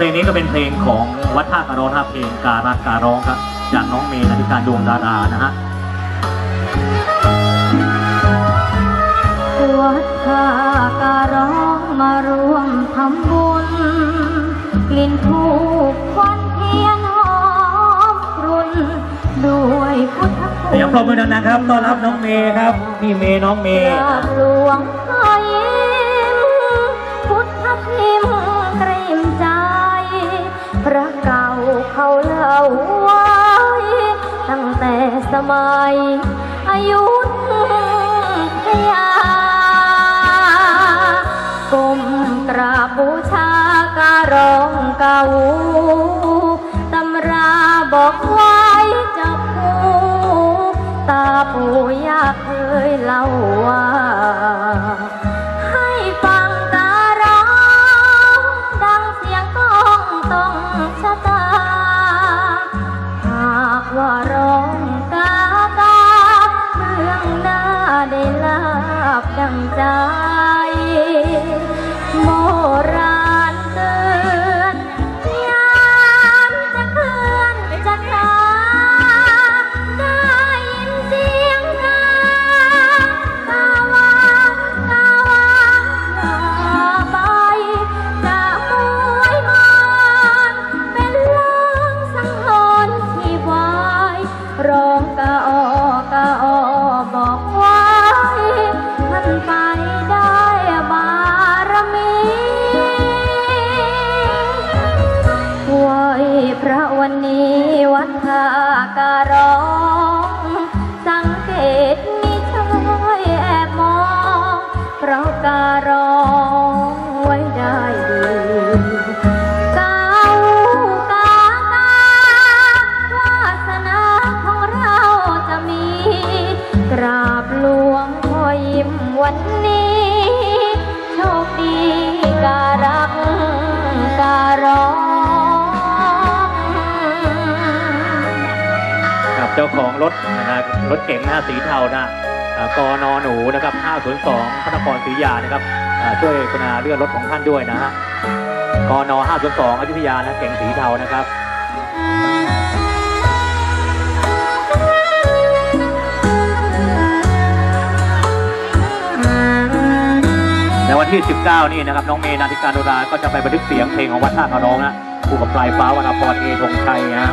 เพลงนี้ก็เป็นเพลงของวัดท่าการร้องครับเพลงการรักการร้องครับจากน้องเมย์นาฬิการดวงดารานะฮะวัดท่าการร้องมารวมทำบุญกลิ่นทูบควันเทียนหอมกรุ่นด้วยพุทธคุณเสียงปรบมือดังๆครับต้อนรับน้องเมย์ครับพี่เมย์น้องเมกย์ราบหลวง ไว้ ตั้งแต่สมัยอายุทยาก้มกราบบูชาการร้องเก่าต ดัง พระวันนี้วัดท่าการ้อง สังเกตมิใช่แอบมอง เพราะการ้อง เจ้าของรถนะครับรถเก๋งหน้าสีเทานะอ่ากนหนูนะครับ 502พระนครศรีอยุธยานะครับช่วยกรุณาเลื่อนรถของท่านด้วยนะฮะกน502อยุธยานะเก๋งสีเทานะครับในวันที่ 19 นี่นะครับน้องเมย์นาธิการโดราก็จะไปบันทึกเสียงเพลงของวัดท่าคารองนะคู่กับปลายฟ้าวรรณพรเอธงชัยนะ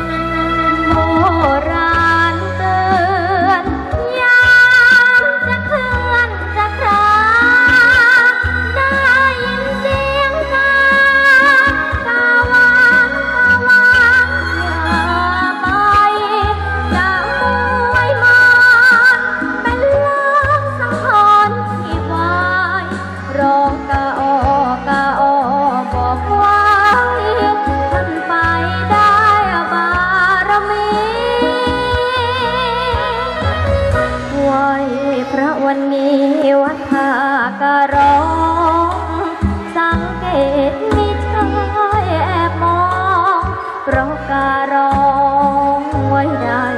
ករងសង្កេតមានឆ្ងាយអែបមងប្រការងអ្វីដែរ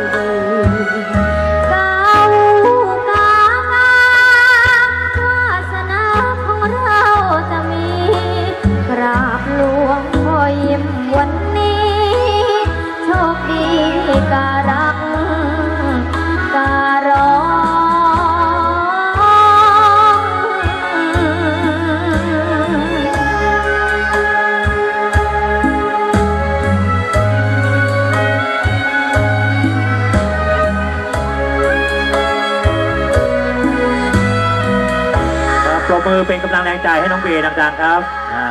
ปรบมือเป็นกำลังแรงใจให้น้องเบย์ดังๆครับ อ่า